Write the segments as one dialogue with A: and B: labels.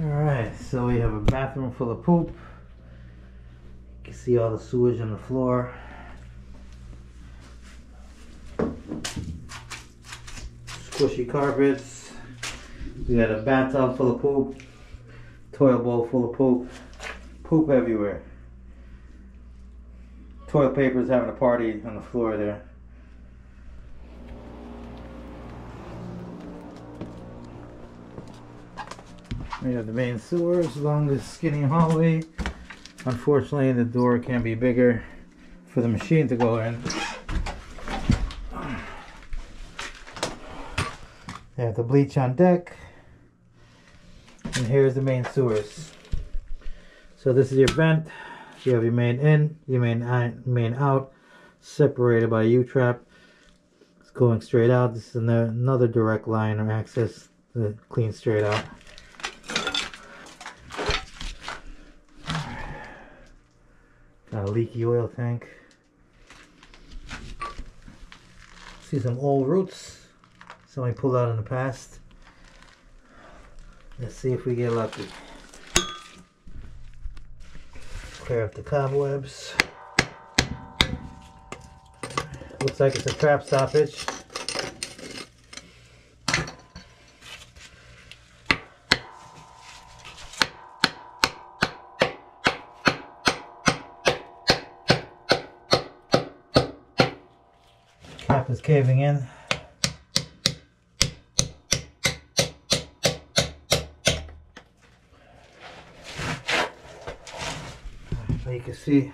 A: Alright, so we have a bathroom full of poop. You can see all the sewage on the floor. Squishy carpets. We got a bathtub full of poop. Toilet bowl full of poop. Poop everywhere. Toilet paper is having a party on the floor there. We have the main sewers along this skinny hallway. Unfortunately, the door can't be bigger for the machine to go in. They have the bleach on deck. And here's the main sewers. So this is your vent. You have your main in, your main main out, separated by U-trap. It's going straight out. This is another direct line or access to clean straight out. Got a leaky oil tank. See some old roots somebody pulled out in the past. Let's see if we get lucky. Clear up the cobwebs. Looks like it's a trap stoppage. Caving in. You can see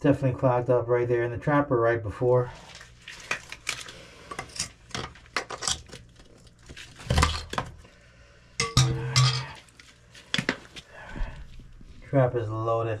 A: definitely clogged up right there in the trapper right before. Trap is loaded.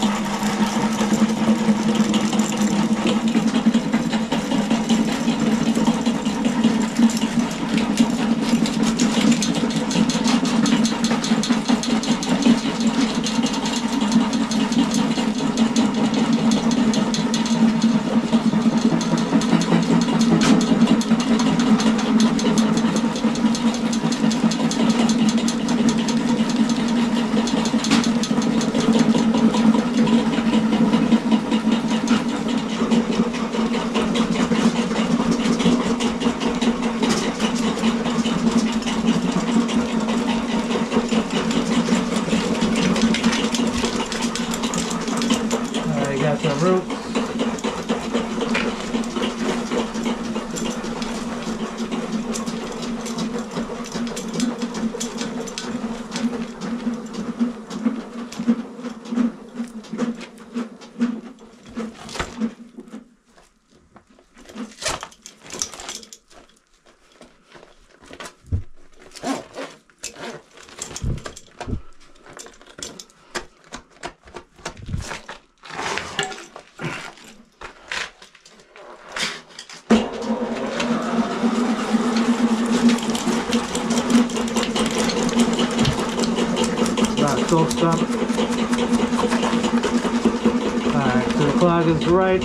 A: is right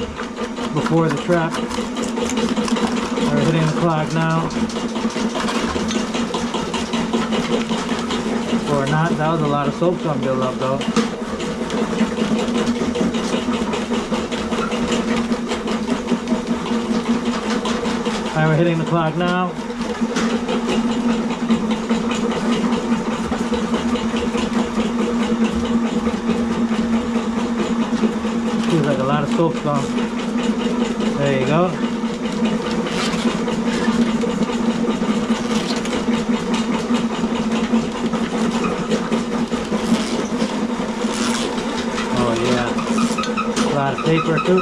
A: before the trap. We're hitting the clog now. Or not, that was a lot of soap build up though. Alright, we're hitting the clog now. Feels like a lot of soap scum. There you go. Oh yeah. A lot of paper too.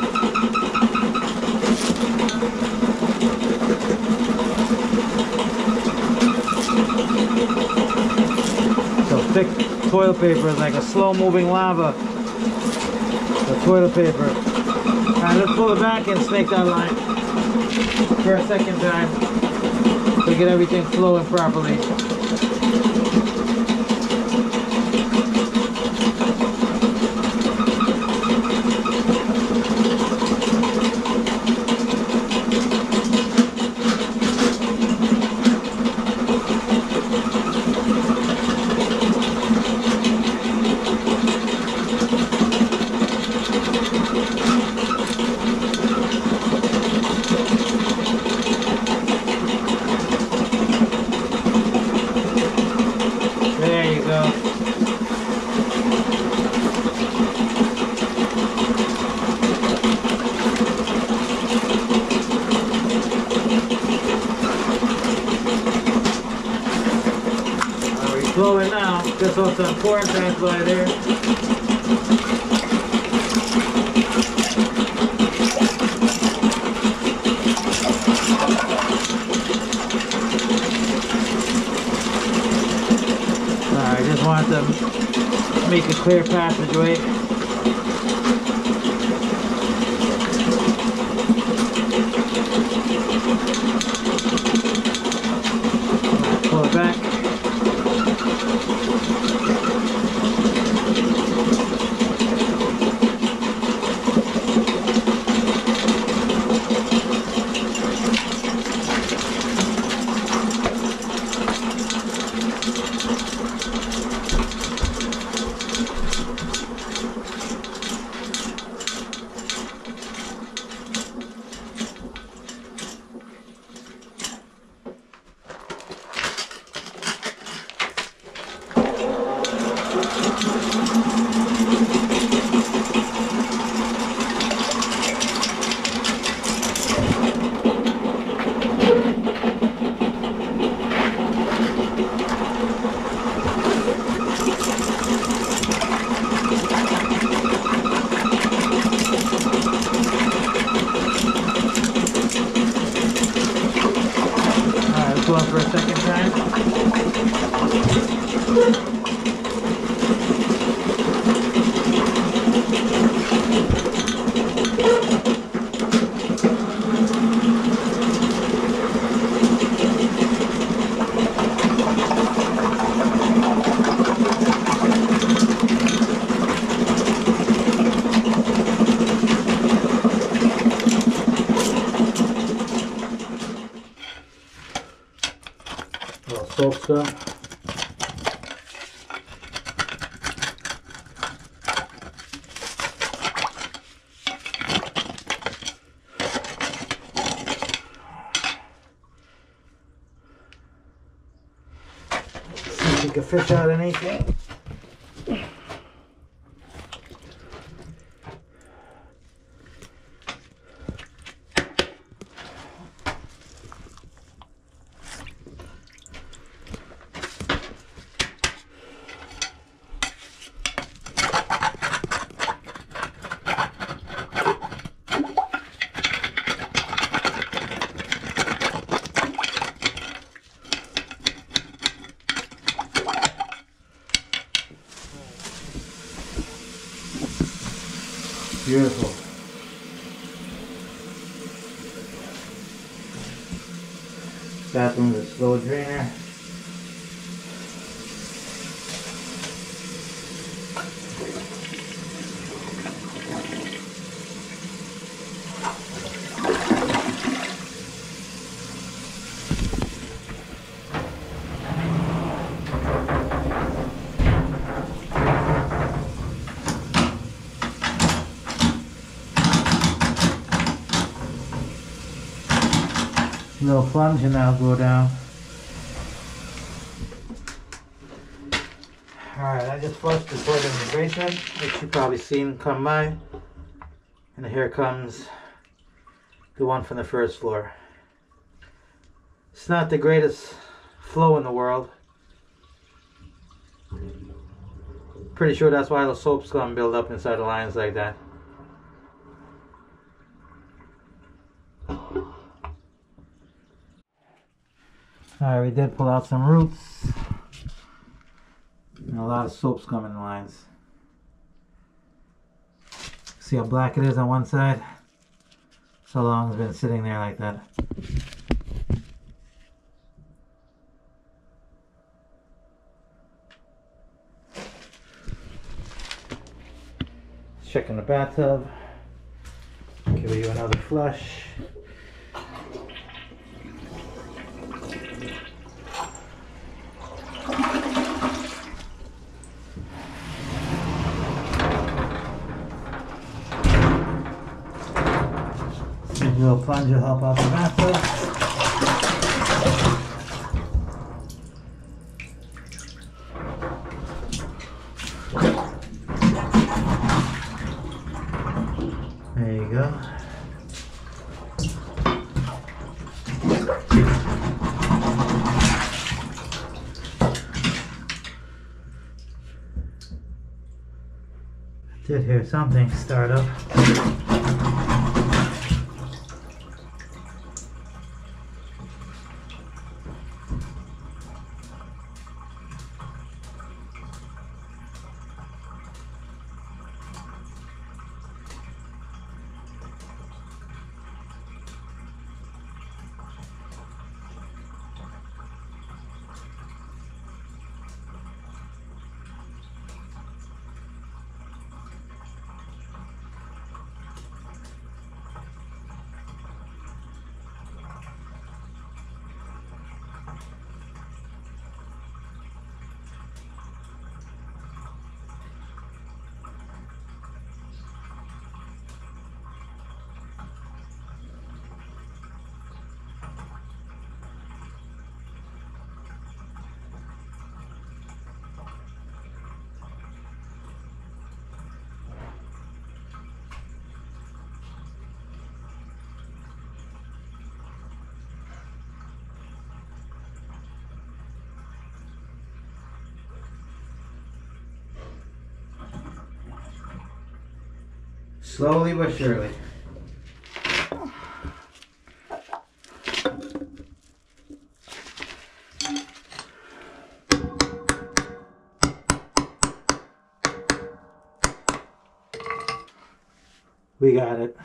A: So thick toilet paper is like a slow moving lava. The toilet paper. Alright, let's pull it back and snake that line for a second time to get everything flowing properly. Just off some corn transplant there. Alright, just want to make a clear passageway. Pull it back. On for a second time. If we can fish out anything. Bathroom drainer. Little plunge that'll go down. Alright, I just flushed the toilet in the basement, which you probably seen come by. And here comes the one from the first floor. It's not the greatest flow in the world. Pretty sure that's why the soap's gonna build up inside the lines like that. Alright, we did pull out some roots. And a lot of soaps coming in the lines. See how black it is on one side? So long it's been sitting there like that. Checking the bathtub. Give you another flush. We'll plunge help hop the and There you go. I did hear something start up. Slowly but surely. We got it.